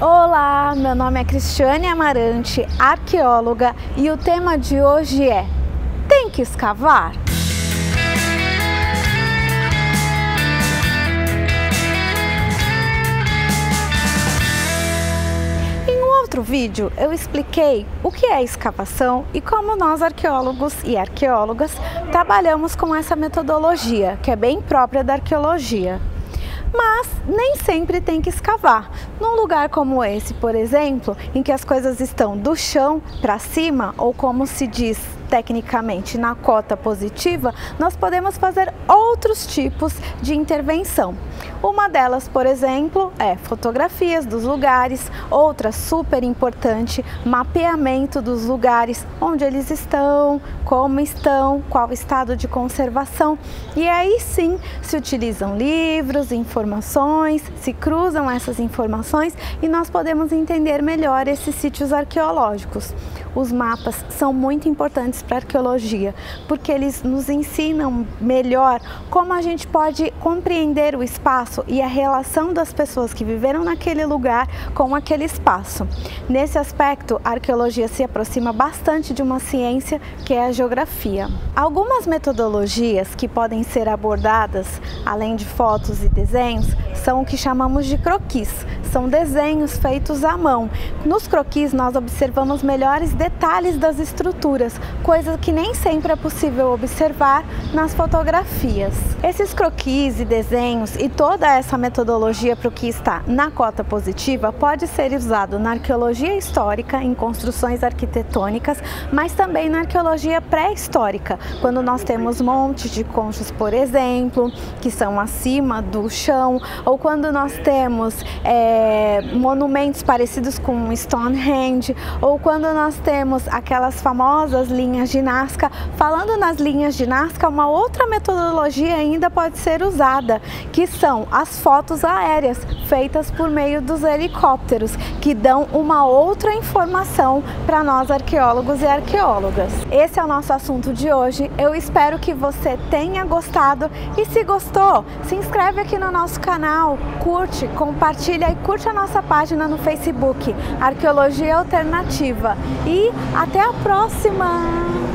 Olá, meu nome é Cristiane Amarante, arqueóloga, e o tema de hoje é Tem que escavar? Em um outro vídeo eu expliquei o que é escavação e como nós arqueólogos e arqueólogas trabalhamos com essa metodologia, que é bem própria da arqueologia mas nem sempre tem que escavar. Num lugar como esse, por exemplo, em que as coisas estão do chão para cima, ou como se diz tecnicamente na cota positiva, nós podemos fazer outros tipos de intervenção. Uma delas, por exemplo, é fotografias dos lugares, outra super importante, mapeamento dos lugares, onde eles estão, como estão, qual estado de conservação. E aí sim se utilizam livros, informações, se cruzam essas informações e nós podemos entender melhor esses sítios arqueológicos. Os mapas são muito importantes para arqueologia, porque eles nos ensinam melhor como a gente pode compreender o espaço e a relação das pessoas que viveram naquele lugar com aquele espaço. Nesse aspecto, a arqueologia se aproxima bastante de uma ciência que é a geografia. Algumas metodologias que podem ser abordadas, além de fotos e desenhos, são o que chamamos de croquis. São desenhos feitos à mão. Nos croquis nós observamos melhores detalhes das estruturas, coisa que nem sempre é possível observar nas fotografias. Esses croquis e desenhos e toda essa metodologia para o que está na cota positiva pode ser usado na arqueologia histórica, em construções arquitetônicas, mas também na arqueologia pré-histórica, quando nós temos montes de conchas, por exemplo, que são acima do chão, ou quando nós temos é, monumentos parecidos com Stonehenge, ou quando nós temos aquelas famosas linhas de Nazca. Falando nas linhas de Nazca, uma outra metodologia ainda pode ser usada, que são as fotos aéreas feitas por meio dos helicópteros, que dão uma outra informação para nós arqueólogos e arqueólogas. Esse é o nosso assunto de hoje. Eu espero que você tenha gostado e se gostou, se inscreve aqui no nosso canal, curte, compartilha e curte a nossa página no Facebook, Arqueologia Alternativa. E até a próxima!